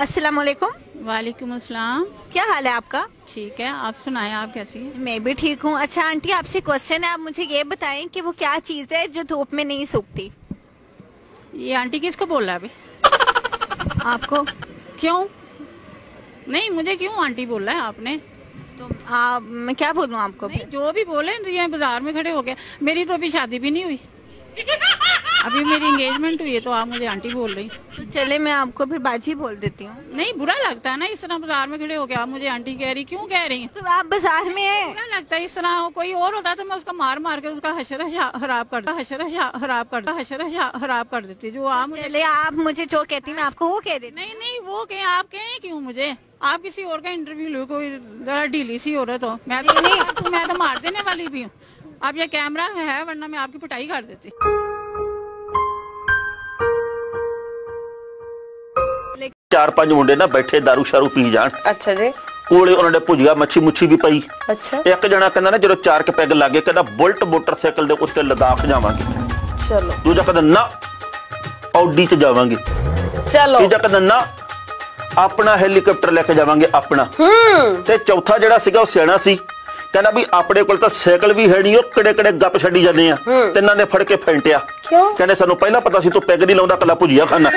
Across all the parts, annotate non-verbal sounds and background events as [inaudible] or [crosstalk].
अस्सलाम वालेकुम वालेकुम अस्सलाम क्या हाल है आपका? ठीक है आप सुनाएँ आप कैसी हैं? मैं भी ठीक हूँ। अच्छा आंटी आपसे क्वेश्चन है आप मुझे ये बताएँ कि वो क्या चीज़ है जो धूप में नहीं सूखती? ये आंटी किसको बोल रहा है अभी? [laughs] आपको? क्यों? नहीं मुझे क्यों आंटी बोल रहा है आपने? तो आप मैं क्या बोलूँ आपको? नहीं जो भी बोले तो ये बाज़ार में खड़े हो गए। मेरी तो अभी शादी भी नहीं हुई। [laughs] अभी मेरी एंगेजमेंट हुई है तो आप मुझे आंटी बोल रही तो चले मैं आपको फिर बाजी बोल देती हूँ। नहीं बुरा लगता है ना इस तरह बाज़ार में खड़े हो गए आप मुझे आंटी कह रही क्यों कह रही हैं? तो आप बाज़ार में हैं। बुरा लगता है इस तरह कोई और होता तो मैं उसका मार मार के उसका हशरा खराब कर हशरा खराब कर हशरा खराब कर देती जो आप मुझे चले आप मुझे जो कहती मैं आपको वो कह देती नहीं नहीं वो कहें आप कहें क्यों मुझे? आप किसी और का इंटरव्यू लो कोई जरा ढीली सी औरत हो। मैं तो मैं तो मार देने वाली भी हूँ। अब ये कैमरा है वरना मैं आपकी पिटाई कर देती। ਚਾਰ ਪੰਜ ਮੁੰਡੇ ਨਾ ਬੈਠੇ दारू ਸ਼ਾਰੂ ਪੀ ਜਾਣ। ਅੱਛਾ ਜੀ। ਕੋਲੇ ਉਹਨਾਂ ਨੇ ਭੁਜੀਆ ਮੱਛੀ ਮੁੱਛੀ ਵੀ ਪਈ। ਅੱਛਾ। ਇੱਕ ਜਣਾ ਕਹਿੰਦਾ ਨਾ ਜਦੋਂ ਚਾਰ ਕੇ ਪੈਗ ਲੱਗੇ ਕਹਿੰਦਾ ਬੁਲਟ ਮੋਟਰਸਾਈਕਲ ਦੇ ਉੱਤੇ ਲਦਾਖ ਜਾਵਾਂਗੇ। ਚਲੋ। ਦੂਜਾ ਕਹਿੰਦਾ ਨਾ ਆਡੀ ਚ ਜਾਵਾਂਗੇ। ਚਲੋ। ਤੀਜਾ ਕਹਿੰਦਾ ਨਾ ਆਪਣਾ ਹੈਲੀਕਾਪਟਰ ਲੈ ਕੇ ਜਾਵਾਂਗੇ ਆਪਣਾ। ਹੂੰ। ਤੇ ਚੌਥਾ ਜਿਹੜਾ ਸੀਗਾ ਉਹ ਸਿਆਣਾ ਸੀ। ਕਹਿੰਦਾ ਵੀ ਆਪਣੇ ਕੋਲ ਤਾਂ ਸਾਈਕਲ ਵੀ ਹੈ ਨਹੀਂ ਉਹ ਕਿੜੇ ਕਿੜੇ ਗੱਪ ਛੱਡੀ ਜਾਂਦੇ ਆ। ਤਿੰਨਾਂ ਨੇ ਫੜ ਕੇ ਫੈਂਟਿਆ। ਕਿਉਂ? ਕਹਿੰਦੇ ਸਾਨੂੰ ਪਹਿਲਾਂ ਪਤਾ ਸੀ ਤੂੰ ਪੈਗ ਨਹੀਂ ਲਾਉਂਦਾ ਕੱਲਾ ਭੁਜੀਆ ਖਾਣਾ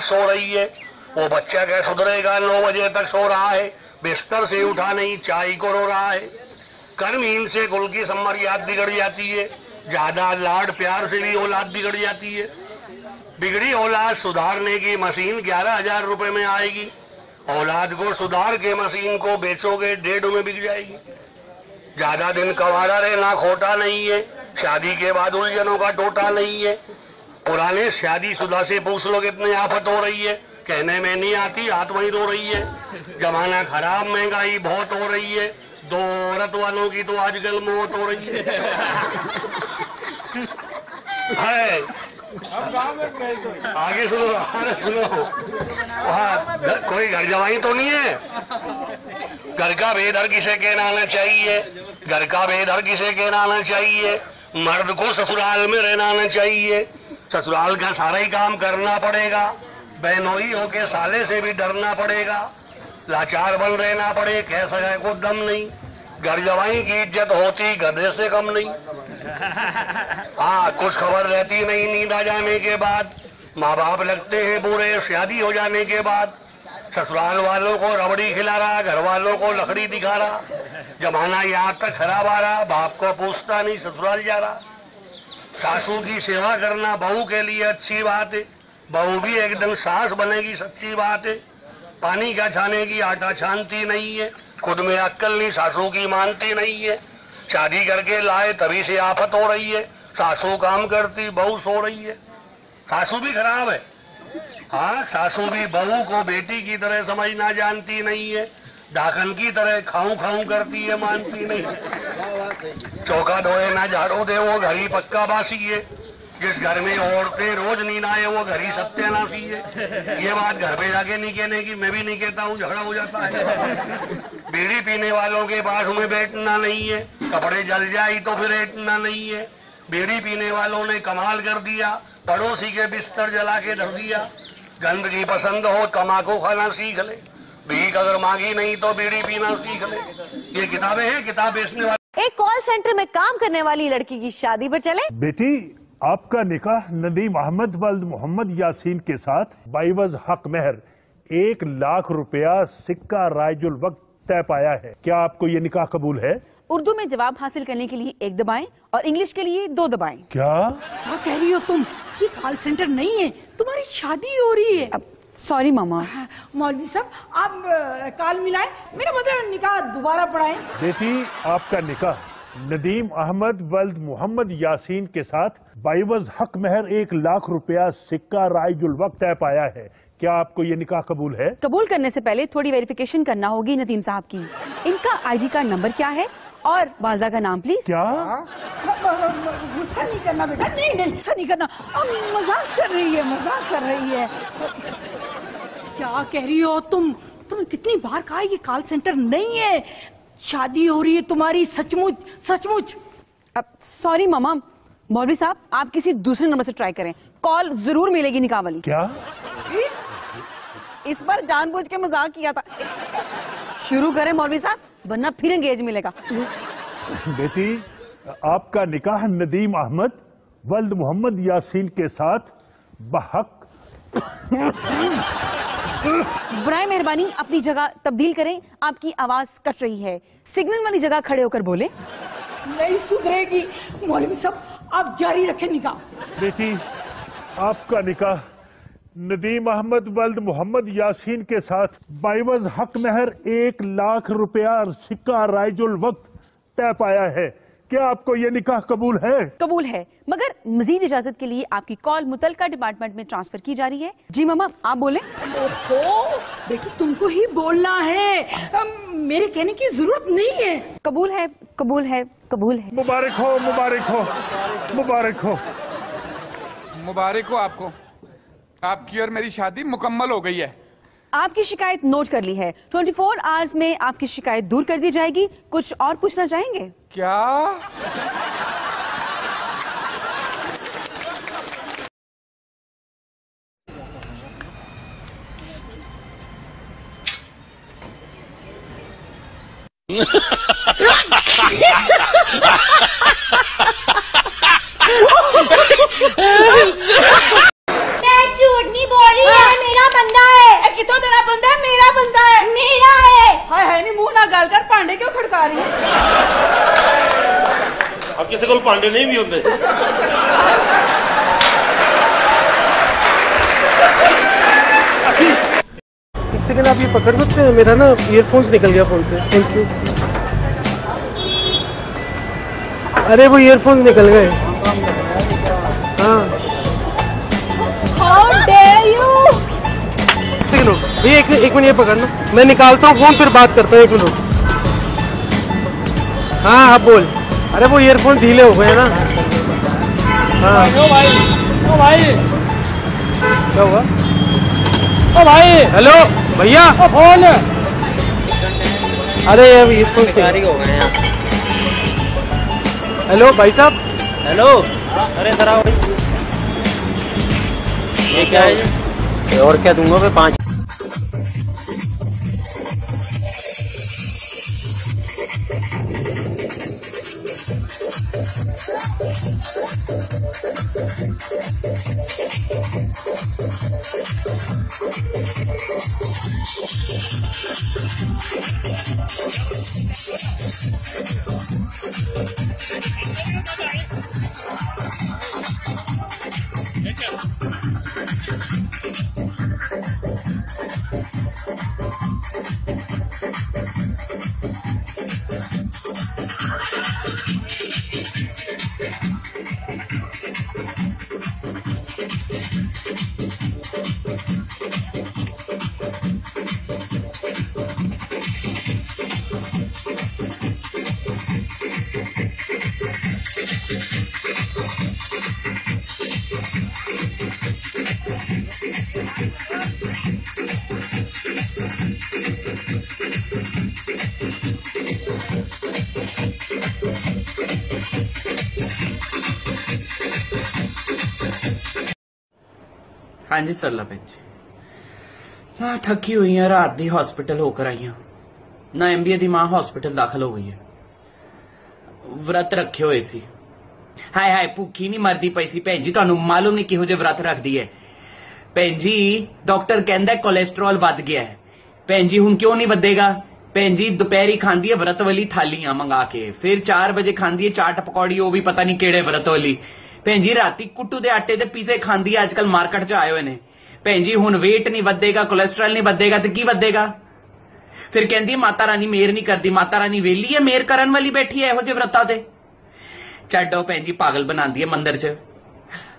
औलाद सो रही है। वो बच्चा क्या सुधरेगा? नौ बजे तक सो रहा है। बिस्तर से उठा नहीं, चाय को रो रहा है। कर्महीन से गुल की याद बिगड़ जाती है। ज़्यादा लाड प्यार से भी औलाद बिगड़ जाती है। बिगड़ी औलाद सुधारने की मशीन ग्यारह हज़ार रुपए में आएगी। औलाद को सुधार के मशीन को बेचोगे, डेढ़ में बिक जाएगी। ज़्यादा दिन कवारा रहना खोटा नहीं है। शादी के बाद उलझनों का टोटा नहीं है। पुराने शादी शुदा से पूछ लो कितनी आफत हो रही है। कहने में नहीं आती, हाथ वही रो रही है। जमाना खराब, महँगाई बहुत हो रही है। दो औरत वालों की तो आजकल मौत हो रही है। है आगे सुनो आगे सुनो। वहाँ कोई घर जवाई तो नहीं है? घर का भेद हर किसे कहना चाहिए? घर का भेद हर किसे कहना चाहिए? मर्द को ससुराल में रहना चाहिए। ससुराल का सारा ही काम करना पड़ेगा। बहनोई होके साले से भी डरना पड़ेगा। लाचार बन रहना पड़े कह सके को दम नहीं। घर जवाई की इज़्ज़त होती गधे से कम नहीं। [laughs] हाँ कुछ खबर रहती नहीं नींद आ जाने के बाद। माँ बाप लगते हैं बुरे शादी हो जाने के बाद। ससुराल वालों को रबड़ी खिला रहा घर वालों को लकड़ी दिखा रहा जमाना यहाँ तक खराब आ रहा बाप को पूछता नहीं ससुराल जा रहा। सासू की सेवा करना, बहू के लिए अच्छी बात है। बहू भी एकदम सास बनेगी, सच्ची बात है। पानी का छाने की आटा छानती नहीं है। खुद में अक्कल नहीं, सासू की मानती नहीं है। शादी करके लाए, तभी से आफत हो रही है। सासू काम करती, बहू सो रही है। सासू भी खराब है। हाँ सासू भी बहू को बेटी की तरह समझना जानती नहीं है। डाकन की तरह खाऊं खाऊं करती है, मानती नहीं। चौका धोए ना झाड़ो दे, वो घर ही पक्का बासी है। जिस घर में औरतें रोज नींद आए, वो घर ही सत्यानाशी है। ये बात घर पे जाके नहीं कहने की, मैं भी नहीं कहता हूँ, झगड़ा हो जाता है। बीड़ी पीने वालों के पास में बैठना नहीं है। कपड़े जल जाए तो फिर बैठना नहीं है। बीड़ी पीने वालों ने कमाल कर दिया, पड़ोसी के बिस्तर जला के धर दिया। गंदगी पसंद हो तमाकू खाना सीख ले। भीख अगर मांगी नहीं तो बीड़ी पीना सीख ले। ये किताबें हैं किताब बेचने वाले। एक कॉल सेंटर में काम करने वाली लड़की की शादी पर चले। बेटी आपका निकाह नदीम अहमद वल्द मोहम्मद यासीन के साथ बाईवज हक मेहर एक लाख रुपया सिक्का रायजुल वक्त तय पाया है। क्या आपको ये निकाह कबूल है? उर्दू में जवाब हासिल करने के लिए एक दबाएँ और इंग्लिश के लिए दो दबाएँ। क्या? क्या कह रही हो तुम? ये कॉल सेंटर नहीं है तुम्हारी शादी हो रही है। अब सॉरी मामा मौलवी साहब आप काल मिलाएँ। मेरा मतलब निकाह दोबारा पढ़ाएँ। बेटी आपका निकाह। नदीम अहमद वल्द मोहम्मद यासीन के साथ बाईवज हक महर एक लाख रुपया सिक्का रायजुल वक्त तय पाया है। क्या आपको ये निकाह कबूल है? कबूल करने से पहले थोड़ी वेरिफिकेशन करना होगी नदीम साहब की। इनका आईडी कार्ड नंबर क्या है? और वालदा का नाम प्लीज़ क्या? गुस्सा नहीं करना बेटा। नहीं नहीं गुस्सा नहीं करना। अब मज़ाक कर रही है मज़ाक कर रही है। क्या कह रही हो तुम? तुम कितनी बार कहा ये कॉल सेंटर नहीं है? शादी हो रही है तुम्हारी सचमुच सचमुच। अब सॉरी मामा। मौलवी साहब आप किसी दूसरे नंबर से ट्राई करें। कॉल ज़रूर मिलेगी निकाह वाली क्या? इस बार जानबूझ के मज़ाक किया था। शुरू करें मौलवी साहब। वरना फिर एंगेज मिलेगा। बेटी आपका निकाह नदीम अहमद वल्द मोहम्मद यासीन के साथ बहक। बुराए मेहरबानी अपनी जगह तब्दील करें। आपकी आवाज़ कट रही है। सिग्नल वाली जगह खड़े होकर बोले। नहीं सुधरेगी। मौलवी साहब आप जारी रखें निकाह। बेटी आपका निकाह नदीम अहमद वल्द मोहम्मद यासीन के साथ बाईवज हक मेहर एक लाख रुपया सिक्का रायजुल वक्त तय पाया है। क्या आपको ये निकाह कबूल है? कबूल है मगर मजीद इजाज़त के लिए आपकी कॉल मुतलका डिपार्टमेंट में ट्रांसफ़र की जा रही है। जी मामा आप बोले। ओहो बेटी तुमको ही बोलना है। मेरे कहने की ज़रूरत नहीं है। कबूल है कबूल है कबूल है। मुबारक हो मुबारक हो मुबारक हो। मुबारक हो आपको। आपकी और मेरी शादी मुकम्मल हो गई है। आपकी शिकायत नोट कर ली है। 24 फोर आवर्स में आपकी शिकायत दूर कर दी जाएगी। कुछ और पूछना चाहेंगे? क्या? मैं [laughs] पांडे नहीं भी होंगे एक सेकंड आप ये पकड़ सकते हैं मेरा ना ईयरफोन्स निकल गया फ़ोन से। थैंक यू अरे वो ईयरफोन्स निकल गए। हाँ। हाउ डेयर यू एक भैया एक एक मिनट ये पकड़ना मैं निकालता हूँ फ़ोन फिर बात करता हूँ एक मिनट। हाँ आप बोल। अरे वो ईयरफोन ढीले हो गए ना। हाँ। ओ भाई ओ भाई। क्या हुआ? ओ भाई। हेलो भैया। फ़ोन। अरे ये ईयरफोन तैयारी हो गए हेलो भाई साहब। हेलो। अरे जरा ये क्या है? और क्या दूँगा मैं? पाँच ਹਾਂਜੀ ਸਰਲਾ ਭੈਣ ਜੀ ਆ ਥੱਕੀ ਹੋਈ ਆ, ਰਾਤ ਦੀ ਹਸਪੀਟਲ ਹੋ ਕਰ ਆਈ ਨਾ ਐਮਬੀਏ ਦੀ ਮਾਂ ਹਸਪੀਟਲ ਦਾਖਲ ਹੋ ਗਈ ਹੈ ਵਰਤ ਰੱਖੇ ਹੋਏ ਸੀ। ਹਾਏ ਹਾਏ, ਭੁੱਖੀ ਨਹੀਂ ਮਰਦੀ ਪਈ ਸੀ। ਭੈਣ ਜੀ, ਤੁਹਾਨੂੰ ਮਾਲੂਮ ਨਹੀਂ ਕਿਹੋ ਜਿਹੇ ਵਰਤ ਰੱਖਦੀ ਹੈ ਭੈਣ ਜੀ ਡਾਕਟਰ ਕਹਿੰਦਾ ਕੋਲੇਸਟ੍ਰੋਲ ਵੱਧ ਗਿਆ ਹੈ ਭੈਣ ਜੀ, ਹੁਣ ਕਿਉਂ ਨਹੀਂ ਵਧੇਗਾ? ਭੈਣ ਜੀ, ਦੁਪਹਿਰੀ ਖਾਂਦੀ ਹੈ ਵਰਤ ਵਾਲੀ ਥਾਲੀਆਂ ਮੰਗਾ ਕੇ। ਫਿਰ 4 ਵਜੇ ਖਾਂਦੀ ਹੈ ਚਾਟ ਪਕੌੜੀ ਉਹ ਵੀ ਪਤਾ ਨਹੀਂ ਕਿਹੜੇ ਵਰਤ ਵਾਲੀ। ਭੈਣ ਜੀ, ਰਾਤੀ ਕੁੱਟੂ ਦੇ ਆਟੇ ਤੇ ਪੀਜ਼ੇ ਖਾਂਦੀ ਆ ਅੱਜਕੱਲ ਮਾਰਕੀਟ 'ਚ ਆਏ ਹੋਏ ਨੇ। ਭੈਣ ਜੀ, ਹੁਣ weight ਨਹੀਂ ਵਧੇਗਾ ਕੋਲੇਸਟ੍ਰੋਲ ਨਹੀਂ ਵਧੇਗਾ, ਤੇ ਕੀ ਵਧੇਗਾ? ਫਿਰ ਕਹਿੰਦੀ, ਮਾਤਾ ਰਾਣੀ ਮੇਰ ਨਹੀਂ ਕਰਦੀ, ਮਾਤਾ ਰਾਣੀ ਵੇਲੀ ਹੈ ਮੇਰ ਕਰਨ ਵਾਲੀ ਬੈਠੀ ਹੈ ਇਹੋ ਜਿਹੇ ਵਰਤਾਂ ਤੇ। ਛੱਡੋ ਭੈਣ ਜੀ, ਪਾਗਲ ਬਣਾਉਂਦੀ ਹੈ ਮੰਦਰ 'ਚ।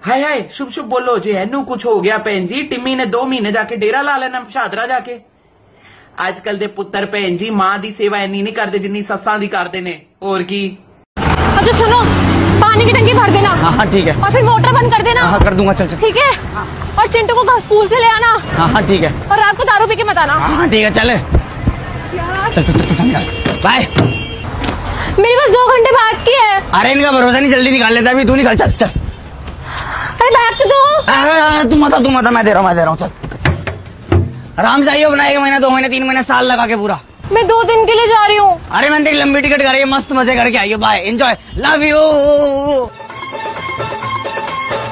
ਹਾਏ ਹਾਏ, ਸ਼ੁਭ ਸ਼ੁਭ ਬੋਲੋ, ਜੇ ਇਹਨੂੰ ਕੁਝ ਹੋ ਗਿਆ ਭੈਣ ਜੀ, ਟਿੰਮੀ ਨੇ 2 ਮਹੀਨੇ ਜਾ ਕੇ ਡੇਰਾ ਲਾ ਲੈਣਾ ਸ਼ਾਦਰਾ ਜਾ ਕੇ। ਅੱਜ ਕੱਲ ਦੇ ਪੁੱਤਰ ਭੈਣ ਜੀ, ਮਾਂ ਦੀ ਸੇਵਾ ਇੰਨੀ ਨਹੀਂ ਕਰਦੇ ਜਿੰਨੀ ਸੱਸਾਂ ਦੀ ਕਰਦੇ ਨੇ। ਹੋਰ ਕੀ? ਅੱਛਾ, ਸੁਣੋ पानी की टंकी भर देना। हाँ हाँ ठीक है। और फिर मोटर बंद कर देना। हाँ कर दूँगा चल चल। ठीक है? और चिंटू को स्कूल से ले आना। हाँ हाँ ठीक है। और रात को दारू पी के मत आना। हाँ हाँ ठीक है चल। चल चल चल चल बाय। मेरे पास दो घंटे बात की है। अरे इनका भरोसा नहीं जल्दी निकाल लेता अभी तू निकल चल चल। अरे बैग तो दो। हाँ, हाँ, हाँ, तू मत तू मत मैं दे रहा हूँ मैं दे रहा हूँ चल। आराम से आइयो बनाएगा महीना दो महीने तीन महीने साल लगा के पूरा। मैं दो दिन के लिए जा रही हूँ। अरे मैंने तेरी लंबी टिकट कराई है मस्त मज़े करके आइयो बाय एंजॉय लव यू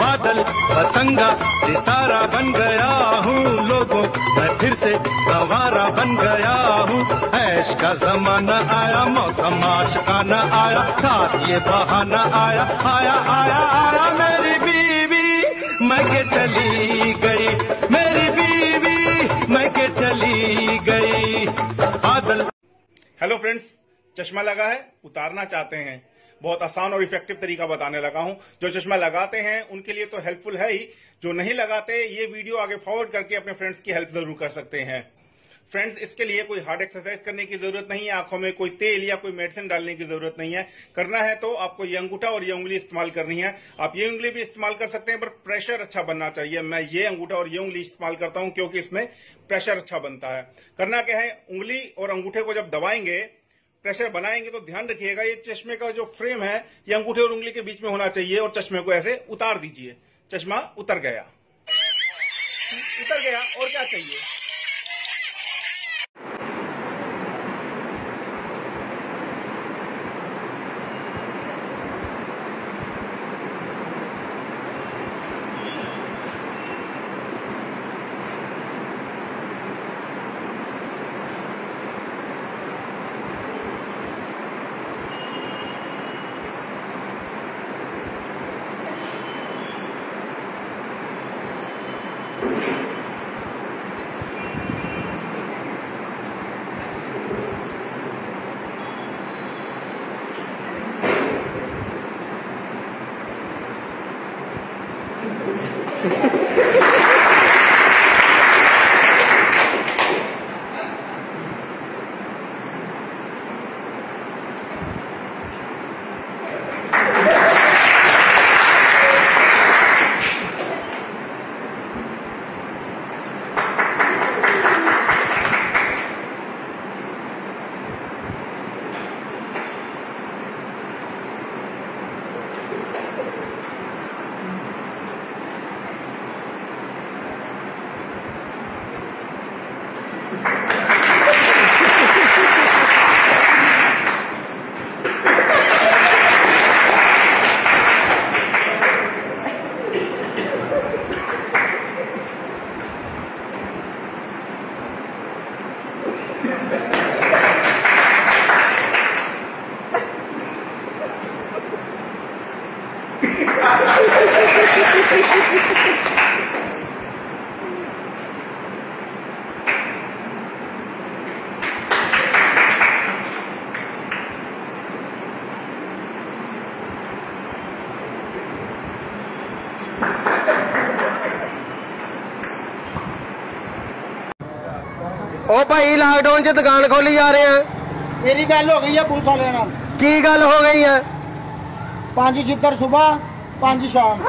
बादल पतंगा सितारा बन गया हूँ लोगों मैं फिर से गवारा बन गया हूँ। ऐश का जमाना आया मौसम आशकाना आया साथ ये बहाना आया आया आया आया मेरी बीवी मैं के चली गई। फ्रेंड्स, चश्मा लगा है, उतारना चाहते हैं। बहुत आसान और इफ़ेक्टिव तरीका बताने लगा हूँ। जो चश्मा लगाते हैं, उनके लिए तो हेल्पफुल है ही। जो नहीं लगाते, ये वीडियो आगे फॉरवर्ड करके अपने फ्रेंड्स की हेल्प ज़रूर कर सकते हैं। फ्रेंड्स इसके लिए कोई हार्ड एक्सरसाइज करने की ज़रूरत नहीं है। आँखों में कोई तेल या कोई मेडिसिन डालने की ज़रूरत नहीं है। करना है तो आपको ये अंगूठा और ये उंगली इस्तेमाल करनी है। आप ये उंगली भी इस्तेमाल कर सकते हैं, पर प्रेशर अच्छा बनना चाहिए। मैं ये अंगूठा और ये उंगली इस्तेमाल करता हूँ, क्योंकि इसमें प्रेशर अच्छा बनता है। करना क्या है? उंगली और अंगूठे को जब दबाएँगे प्रेशर बनाएँगे तो ध्यान रखिएगा, ये चश्मे का जो फ्रेम है, ये अंगूठे और उंगली के बीच में होना चाहिए और चश्मे को ऐसे उतार दीजिए। चश्मा उतर गया। उतर गया और क्या चाहिए? ओ भाई लॉकडाउन च दुकान खोली जा रहे हैं। मेरी गल हो गई है पुलिस वाले नाल। की गल हो गई है? पाँच छितर सुबह पाँच शाम।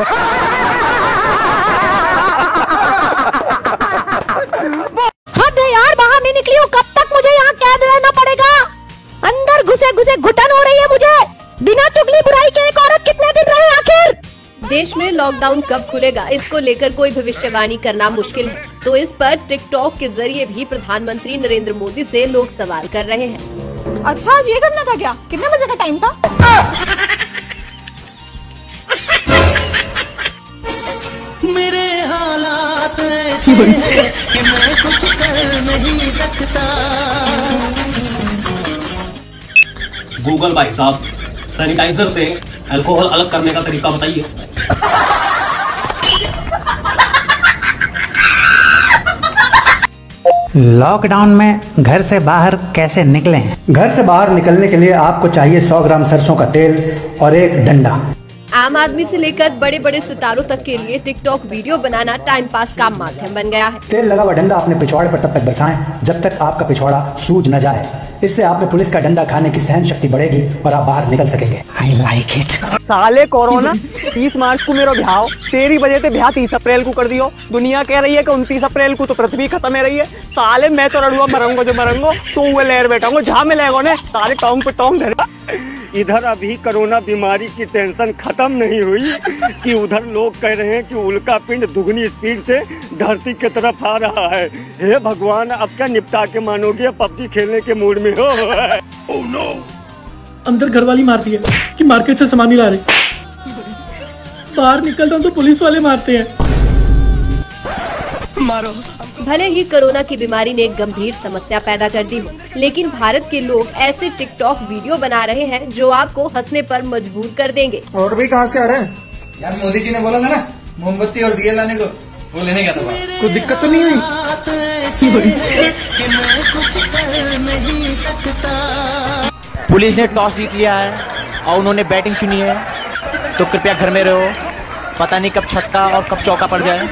हद है यार बाहर नहीं निकली हूँ कब तक मुझे यहाँ कैद रहना पड़ेगा? अंदर घुसे घुसे घुटन हो रही है मुझे। बिना चुगली बुराई के एक औरत कितने दिन रहे आखिर? देश में लॉकडाउन कब खुलेगा इसको लेकर कोई भविष्यवाणी करना मुश्किल है। तो इस पर टिकटॉक के ज़रिए भी प्रधानमंत्री नरेंद्र मोदी से लोग सवाल कर रहे हैं। अच्छा आज ये करना था क्या? कितने बजे का टाइम था? मेरे हालात ऐसे [laughs] हैं कि मैं कुछ कर नहीं सकता। गूगल भाई साहब सैनिटाइजर से अल्कोहल अलग करने का तरीका बताइए। लॉकडाउन में घर से बाहर कैसे निकलें? घर से बाहर निकलने के लिए आपको चाहिए 100 ग्राम सरसों का तेल और एक डंडा। आम आदमी से लेकर बड़े बड़े सितारों तक के लिए टिकटॉक वीडियो बनाना टाइम पास का माध्यम बन गया है। तेल लगा हुआ डंडा अपने पिछवाड़े पर तब तक बरसाएँ जब तक आपका पिछवाड़ा सूज न जाए। इससे आप में पुलिस का डंडा खाने की सहन शक्ति बढ़ेगी और आप बाहर निकल सकेंगे। आई लाइक इट साले कोरोना तीस मार्च को मेरा ब्याह तेरी वजह से ब्याह तीस अप्रैल को कर दियो। दुनिया कह रही है कि उनतीस अप्रैल को तो पृथ्वी खत्म है रही है। साले मैं तो रड़ुआ मरूँगा जो मरूँगा तो वो लहर बैठाऊँगा जहाँ में लेगो ने साले टोंग पे टोंग धरे। इधर अभी कोरोना बीमारी की टेंशन खत्म नहीं हुई [laughs] कि उधर लोग कह रहे हैं कि उल्का पिंड दुगनी स्पीड से धरती की तरफ़ आ रहा है। हे भगवान अब क्या निपटा के मानोगे? पबजी खेलने के मूड में हो। [laughs] Oh, no. अंदर घरवाली मारती है कि मार्केट से सामान नहीं ला रही। बाहर निकलता हूँ तो पुलिस वाले मारते हैं। मारो। भले ही कोरोना की बीमारी ने गंभीर समस्या पैदा कर दी हो लेकिन भारत के लोग ऐसे टिकटॉक वीडियो बना रहे हैं जो आपको हंसने पर मजबूर कर देंगे। और भी कहाँ से आ रहे हैं? यार मोदी जी ने बोला था ना मोमबत्ती और दिए लाने को वो लेने का था कोई दिक्कत तो नहीं हुई? पुलिस ने टॉस जीत लिया है और उन्होंने बैटिंग चुनी है। तो कृपया घर में रहो पता नहीं कब छक्का और कब चौका पड़ जाए।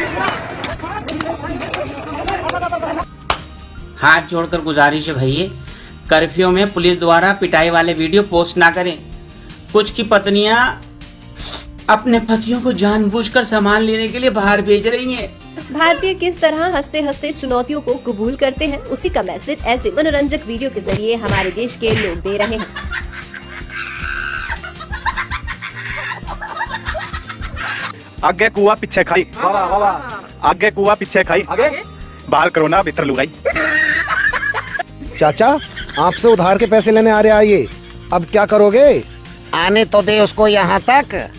हाथ जोड़कर गुजारिश है भैया कर्फ्यू में पुलिस द्वारा पिटाई वाले वीडियो पोस्ट ना करें। कुछ की पत्नियाँ अपने पतियों को जानबूझकर सामान लेने के लिए बाहर भेज रही हैं। भारतीय किस तरह हँसते हँसते चुनौतियों को कबूल करते हैं उसी का मैसेज ऐसे मनोरंजक वीडियो के ज़रिए हमारे देश के लोग दे रहे हैं। आगे कुआ पीछे खाई। आगे कुआ पीछे खाई। बाहर कोरोना भीतर लुगाई। चाचा आपसे उधार के पैसे लेने आ रहे आइए। अब क्या करोगे? आने तो दे उसको यहाँ तक।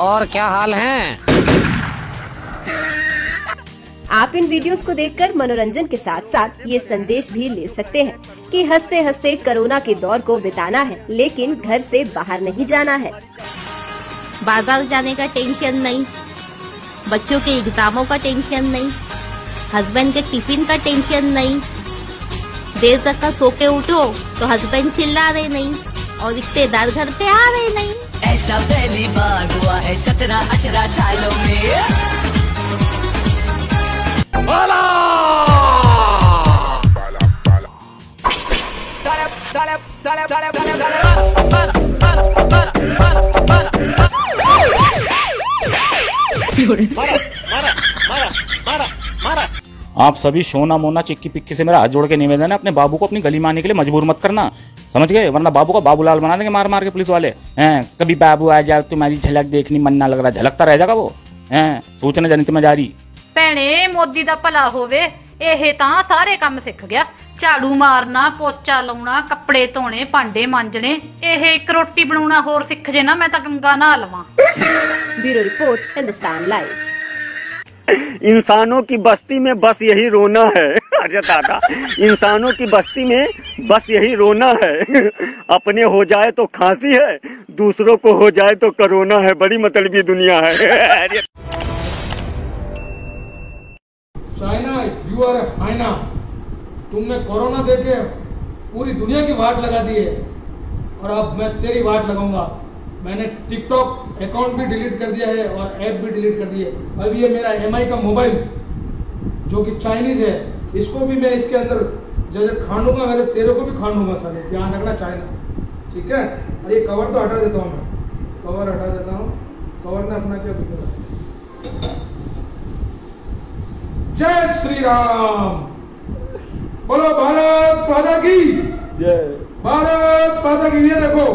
और क्या हाल है? आप इन वीडियोस को देखकर मनोरंजन के साथ साथ ये संदेश भी ले सकते हैं कि हँसते हँसते कोरोना के दौर को बिताना है लेकिन घर से बाहर नहीं जाना है। बाज़ार जाने का टेंशन नहीं बच्चों के एग्जामों का टेंशन नहीं हस्बैंड के टिफ़िन का टेंशन नहीं। देर तक का सो के उठो तो हस्बैंड चिल्ला रहे नहीं और रिश्तेदार घर पे आ रहे नहीं। ऐसा पहली बार हुआ है सत्रह अठारह सालों में। आप सभी सोना मोना चिक्की पिक्की से मेरा हाथ जोड़ के निवेदन है अपने बाबू को अपनी गली में आने के लिए मजबूर मत करना समझ गए वरना बाबू को बाबूलाल बना देंगे मार मार के पुलिस वाले हैं कभी बाबू आ जाए तुम्हारी झलक देखनी मन ना लग रहा झलकता रह जाएगा वो हैं सूचना जनित में जारी ਭੈਣੇ ਮੋਦੀ ਦਾ ਭਲਾ ਹੋਵੇ ਇਹ ਤਾਂ ਸਾਰੇ ਕੰਮ ਸਿੱਖ ਗਿਆ ਝਾੜੂ ਮਾਰਨਾ ਪੋਚਾ ਲਾਉਣਾ ਕੱਪੜੇ ਧੋਣੇ ਭਾਂਡੇ ਮਾਂਜਣੇ ਇਹ ਇੱਕ ਰੋਟੀ ਬਣਾਉਣਾ ਹੋਰ ਸਿੱਖ ਜੇ ਨਾ ਮੈਂ ਤਾਂ ਗੰਗਾ ਨਹਾ ਲਵਾਂ ब्यूरो रिपोर्ट हिंदुस्तान लाइव इंसानों की बस्ती में बस यही रोना है। अरे दादा, इंसानों की बस्ती में बस यही रोना है। अपने हो जाए तो खांसी है, दूसरों को हो जाए तो करोना है। बड़ी मतलबी दुनिया है। अरे चाइना यू आर हाइना। तुमने कोरोना देके पूरी दुनिया की वाट लगा दी है। और अब मैं तेरी वाट लगाऊँगा। मैंने टिकटॉक अकाउंट भी डिलीट कर दिया है और ऐप भी डिलीट कर दी है। अब ये मेरा एमआई का मोबाइल जो कि चाइनीज़ है इसको भी मैं इसके अंदर जैसे खांडूँगा वैसे तेरे को भी खांडूँगा साले ध्यान रखना चाइना। ठीक है? अरे ये कवर तो हटा देता हूँ मैं। कवर हटा देता हूँ। कवर ने अपना क्या बिगड़ा जय श्री राम बोलो भारत माता की। जय। भारत माता की ये देखो।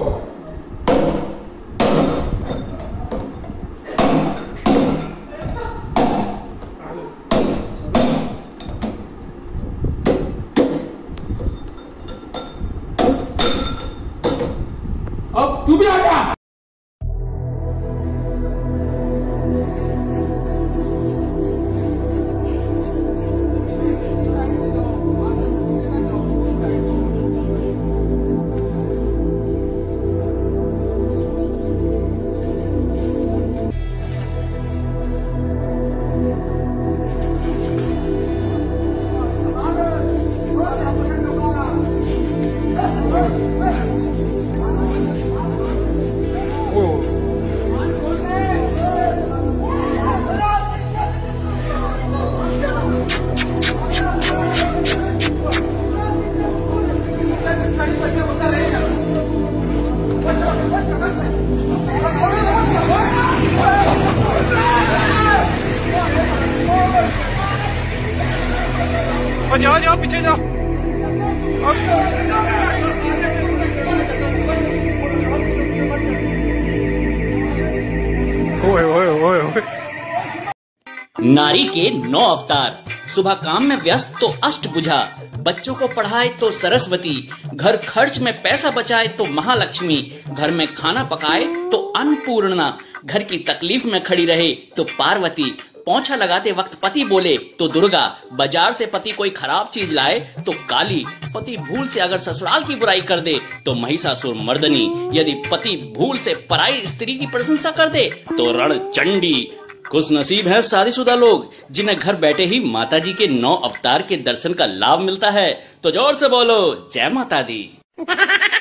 नारी के नौ अवतार। सुबह काम में व्यस्त तो अष्ट बुझा। बच्चों को पढ़ाए तो सरस्वती। घर खर्च में पैसा बचाए तो महालक्ष्मी। घर में खाना पकाए तो अन्नपूर्णा। घर की तकलीफ़ में खड़ी रहे तो पार्वती। पोछा लगाते वक्त पति बोले तो दुर्गा, बाज़ार से पति कोई खराब चीज़ लाए तो काली। पति भूल से अगर ससुराल की बुराई कर दे तो महिषासुर मर्दनी। यदि पति भूल से पराई स्त्री की प्रशंसा कर दे तो रण चंडी खुश नसीब है शादीशुदा लोग, जिन्हें घर बैठे ही माता जी के नौ अवतार के दर्शन का लाभ मिलता है। तो ज़ोर से बोलो, जय माता दी [laughs]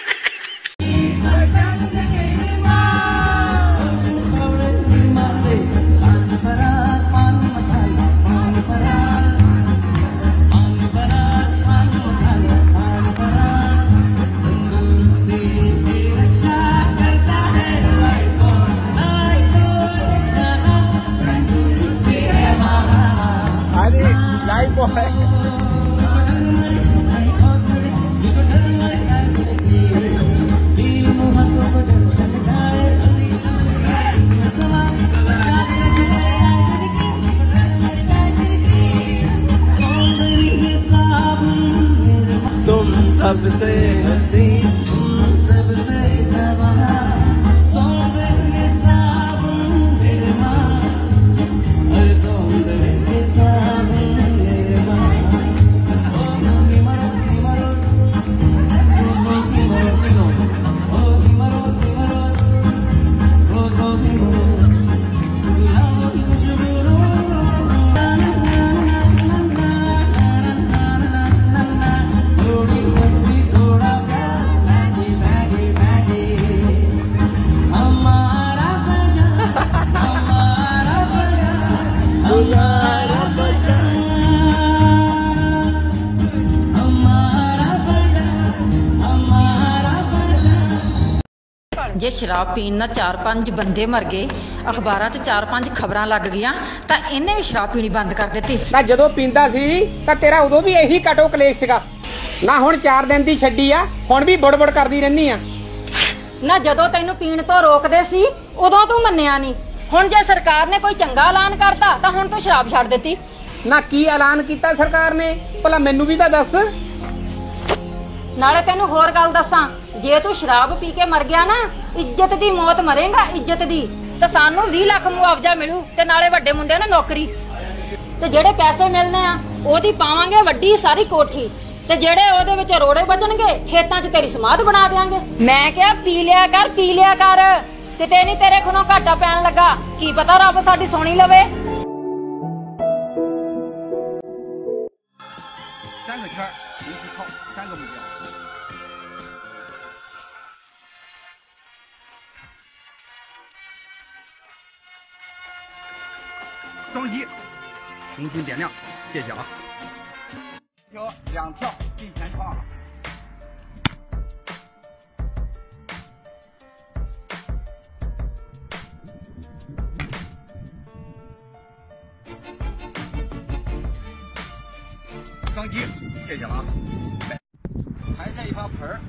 ਜੇ ਸ਼ਰਾਬ ਪੀਣ ਨਾਲ ਚਾਰ ਪੰਜ ਬੰਦੇ ਮਰ ਗਏ ਅਖਬਾਰਾਂ 'ਚ ਚਾਰ ਪੰਜ ਖਬਰਾਂ ਲੱਗ ਗਈਆਂ ਤਾਂ ਇਹਨੇ ਵੀ ਸ਼ਰਾਬ ਪੀਣੀ ਬੰਦ ਕਰ ਦਿੱਤੀ। ਨਾ ਜਦੋਂ ਪੀਂਦਾ ਸੀ ਤਾਂ ਤੇਰਾ ਉਦੋਂ ਵੀ ਇਹੀ ਕਟੋ ਕਲੇਸ਼ ਸੀਗਾ। ਨਾ ਹੁਣ 4 ਦਿਨ ਦੀ ਛੱਡੀ ਆ ਹੁਣ ਵੀ ਬੜਬੜ ਕਰਦੀ ਰਹਿੰਦੀ ਆ। ਨਾ ਜਦੋਂ ਤੈਨੂੰ ਪੀਣ ਤੋਂ ਰੋਕਦੇ ਸੀ ਉਦੋਂ ਤੂੰ ਮੰਨਿਆ ਨਹੀਂ। ਹੁਣ ਜੇ ਸਰਕਾਰ ਨੇ ਕੋਈ ਚੰਗਾ ਐਲਾਨ ਕਰਤਾ ਤਾਂ ਹੁਣ ਤੂੰ ਸ਼ਰਾਬ ਛੱਡ ਦਿੱਤੀ। ਨਾ ਕੀ ਐਲਾਨ ਕੀਤਾ ਸਰਕਾਰ ਨੇ? ਭਲਾ ਮੈਨੂੰ ਵੀ ਤਾਂ ਦੱਸ। ਨਾਲੇ ਤੈਨੂੰ ਹੋਰ ਗੱਲ ਦੱਸਾਂ, ਜੇ ਤੂੰ ਸ਼ਰਾਬ ਪੀ ਕੇ ਮਰ ਗਿਆ ਨਾ, ਇੱਜ਼ਤ ਦੀ ਮੌਤ ਮਰੇਗਾ, ਇੱਜ਼ਤ ਦੀ। ਤੇ ਸਾਨੂੰ 20 ਲੱਖ ਮੁਆਵਜ਼ਾ ਮਿਲੂ, ਤੇ ਨਾਲੇ ਵੱਡੇ ਮੁੰਡੇ ਨੂੰ ਨੌਕਰੀ। ਤੇ ਜਿਹੜੇ ਪੈਸੇ ਮਿਲਨੇ ਆ, ਉਹਦੀ ਪਾਵਾਂਗੇ ਵੱਡੀ ਸਾਰੀ ਕੋਠੀ। ਤੇ ਜਿਹੜੇ ਉਹਦੇ ਵਿੱਚ ਰੋੜੇ ਬਚਣਗੇ ਖੇਤਾਂ 'ਚ ਤੇਰੀ ਸਮਾਧ ਬਣਾ ਦੇਾਂਗੇ ਮੈਂ ਕਿਹਾ, ਪੀ ਲਿਆ ਕਰ, ਪੀ ਲਿਆ ਕਰ। ਕਿਤੇ ਨਹੀਂ ਤੇਰੇ ਖੁਣੋਂ ਘਾਟਾ ਪੈਣ ਲੱਗਾ। ਕੀ ਪਤਾ ਰੱਬ ਸਾਡੀ ਸੋਣੀ ਲਵੇ। 重新点亮，谢谢啊。挑两票进前窗了。双击，谢谢了啊。还剩一把盆儿，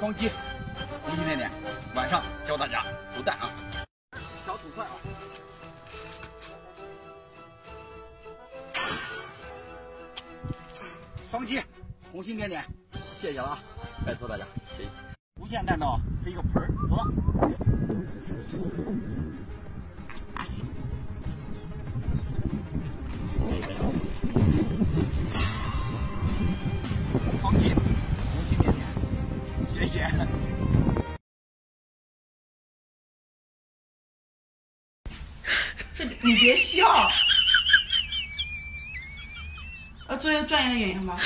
双击，一点点，晚上教大家。别笑，要做一个专业的演员吧。